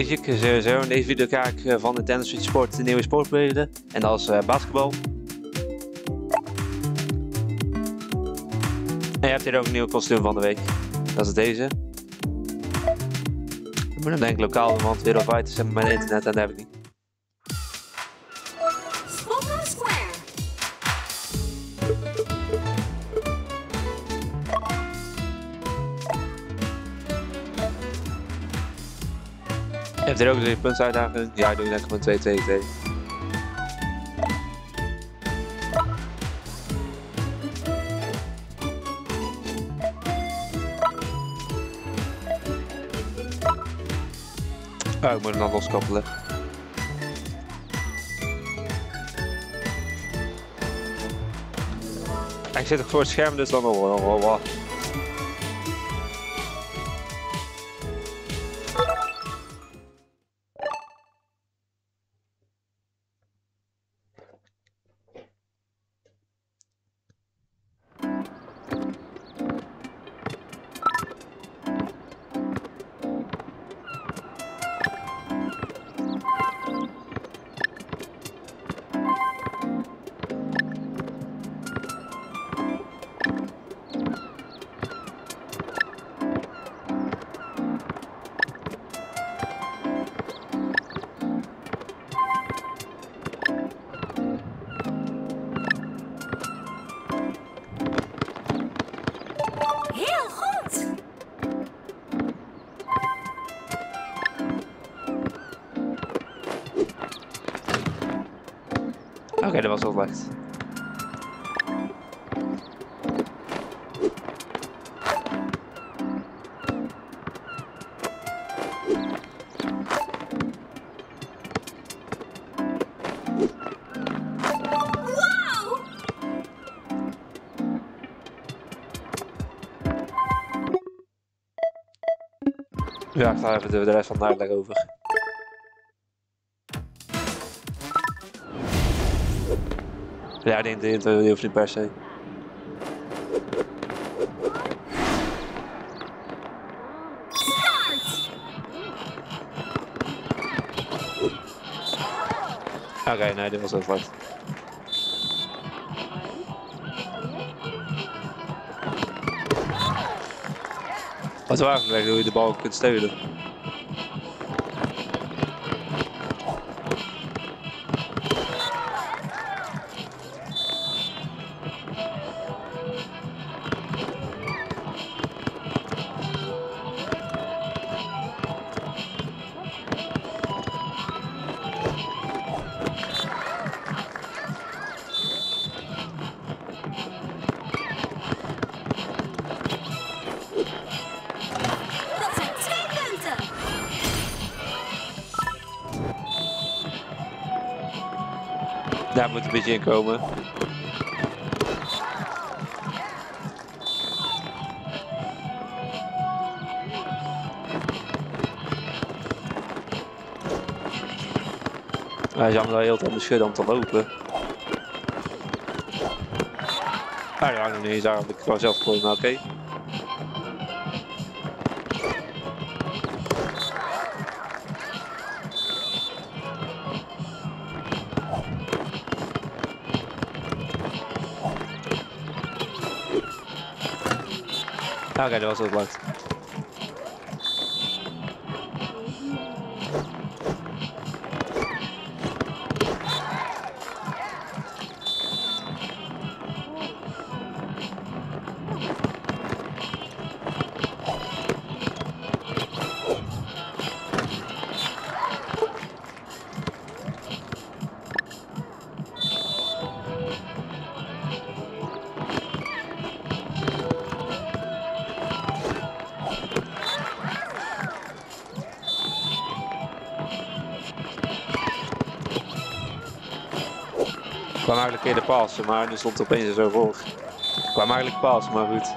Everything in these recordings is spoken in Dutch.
ik sowieso. In deze video ga ik eh, van Nintendo Switch Sport de nieuwe sport spelen. En dat is uh, basketbal. En je hebt hier ook een nieuwe kostuum van de week. Dat is deze. Ik moet hem denk ik lokaal want wereldwijd is mijn internet en dat heb ik niet. Je hebt hier ook een puntsuitdaging. Ja, ik doe denk ik gewoon 2 2 2. Oh, ik moet hem dan loskoppelen. Ik zit ook voor het scherm, dus dan wel- nog Oké, dat was wel. Wow. Ja, ik ga even de, de rest van de uitleg over. Ja, die, die, die, die hoeft niet per se. Oké, nee, dit was ook slecht. Wat is eigenlijk hoe je de bal kunt steunen? Daar moet een beetje in komen. Hij is hij heel tijd moet schudden om te lopen. Dat hangt nog niet eens aan, ik kan zelf gooien, maar. Oké, dat was ook slecht. Ik kwam eigenlijk in de passen, maar nu stond het opeens zo voor. Kwam eigenlijk passen, maar goed.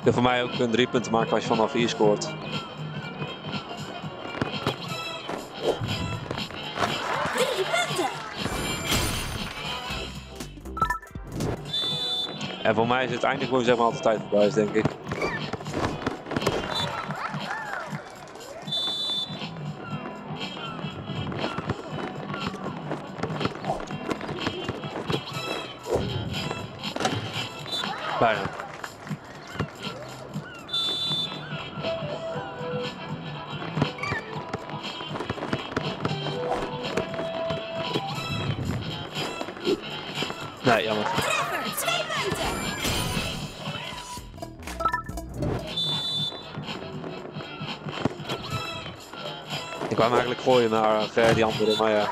Je kunt voor mij ook een drie punten maken als je vanaf hier scoort. Drie punten. En voor mij is het einde gewoon zeg maar altijd tijd voorbij is, denk ik. Bijna. Hem eigenlijk gooien naar ver die andere, maar ja.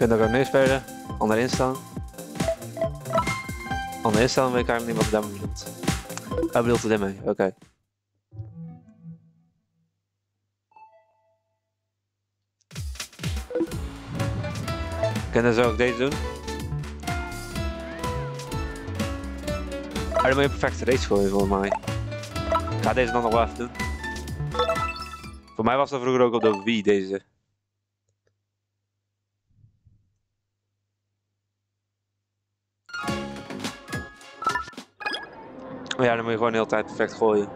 Kunt ook ook spelen. Onderin staan. Onderin staan weet ik eigenlijk niet wat hij daarmee bedoelt. Hij bedoelt het oké. Kunnen ze ook deze doen? Dan moet je perfecte race gooien volgens mij. Ik ga deze dan nog wel even doen. Voor mij was dat vroeger ook op de Wii deze. Maar ja, dan moet je gewoon de hele tijd perfect gooien.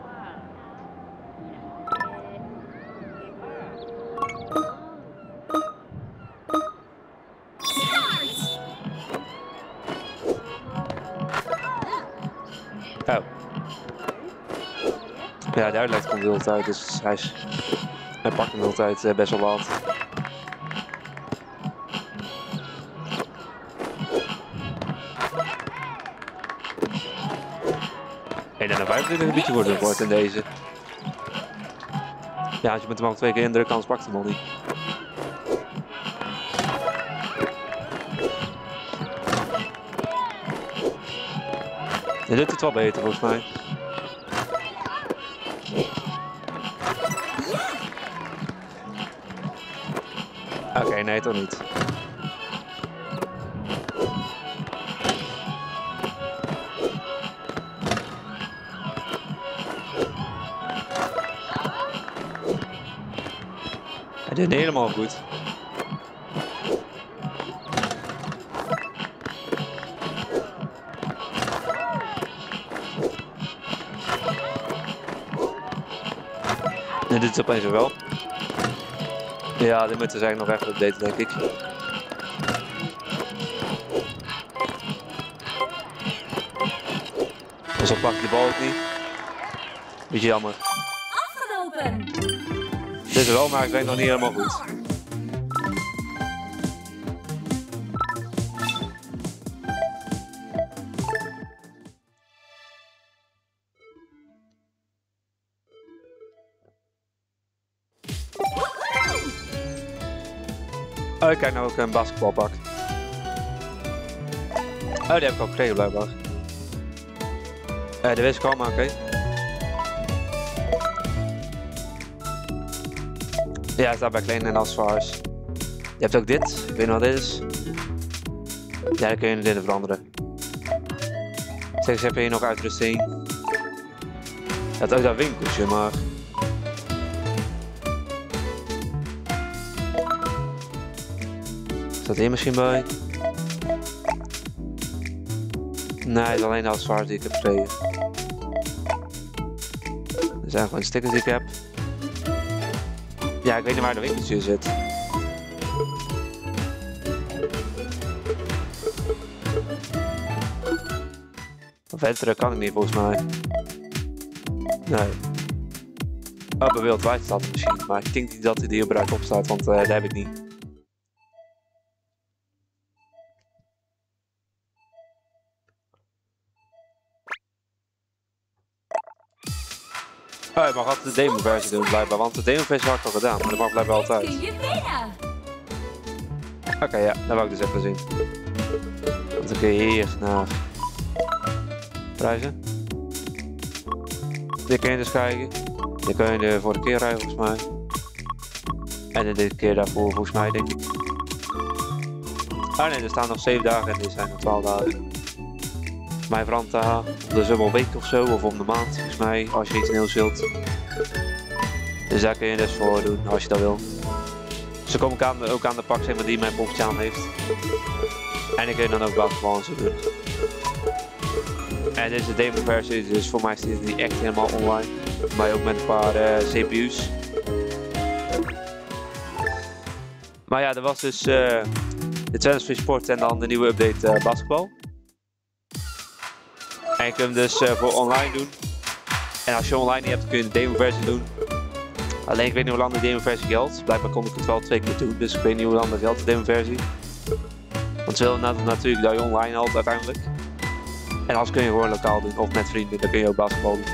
Oh. Ja, de uitleg komt de hele tijd, dus hij, is, hij pakt hem de hele tijd eh, best wel wat. En een 25 een beetje worden wordt in deze. Ja, als je met hem al twee keer indrukt, anders pakt hem al niet. Je doet het wel beter volgens mij. Oké, nee, toch niet. Hij helemaal goed. Nu doet het opeens wel. Ja, dit moeten ze eigenlijk nog even updaten, denk ik. Dan pak ik de bal ook niet. Beetje jammer. Afgelopen. Dit is wel, maar ik weet nog niet helemaal goed. Oh, ik kijk nou ook een basketbalpak. Oh, die heb ik al gekregen blijkbaar. Eh, de wist oké. Ja, het staat bij Klein Asfars. Je hebt ook dit. Ik weet niet wat dit is. Ja, dan kun je dit veranderen. Zeg, heb je hier nog uitrusting. Je hebt ook dat winkeltje, maar... Staat hier misschien bij? Nee, het is alleen de die ik heb gekregen. Er zijn gewoon stickers die ik heb. Ja, ik weet niet waar de winkeltje zit. Verder kan ik niet volgens mij. Nee. Bij wereldwijd staat misschien. Maar ik denk niet dat hij die op staat, want eh dat heb ik niet. Oh, je mag altijd de demo-versie doen blijkbaar, want de demo-versie had ik al gedaan, maar dat mag blijkbaar altijd. Oké, ja, dat wou ik dus even zien. Dan kun je hier naar prijzen. Dit kun je dus kijken. Dit kun je de vorige keer rijden volgens mij. En de dit keer daarvoor volgens mij denk ik. Ah nee, er staan nog 7 dagen en dit zijn nog 12 dagen. Volgens mij verandert dat om zoveel week of zo, of om de maand volgens mij, als je iets nieuws wilt. Dus daar kun je dus voor doen als je dat wil. Ze komen ook aan, de- ook aan de pak die mijn poppetje aan heeft. En ik kun je dan ook basketbal en zo doen. En dit is de demo versie, dus voor mij is dit niet echt helemaal online. Maar ook met een paar eh, CPU's. Maar ja, er was dus eh, de Free Sport en dan de nieuwe update eh, basketbal. En je kunt hem dus eh, voor online doen. En als je online niet hebt, kun je de demo versie doen. Alleen ik weet niet hoe lang de demo versie geldt. Blijkbaar kon ik het wel twee keer doen, dus ik weet niet hoe lang dat geldt, de demo versie. Want ze willen nat- natuurlijk dat je online haalt uiteindelijk. En anders kun je gewoon lokaal doen, of met vrienden, dan kun je ook basketbal doen.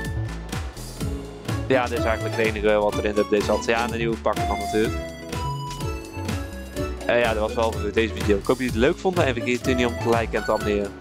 Ja, dit is eigenlijk het enige wat er in de update zat. Ja, en de nieuwe pakken dan natuurlijk. Eh, ja, dat was wel voor deze video. Ik hoop dat jullie het leuk vonden en vergeet niet om te liken en te abonneren.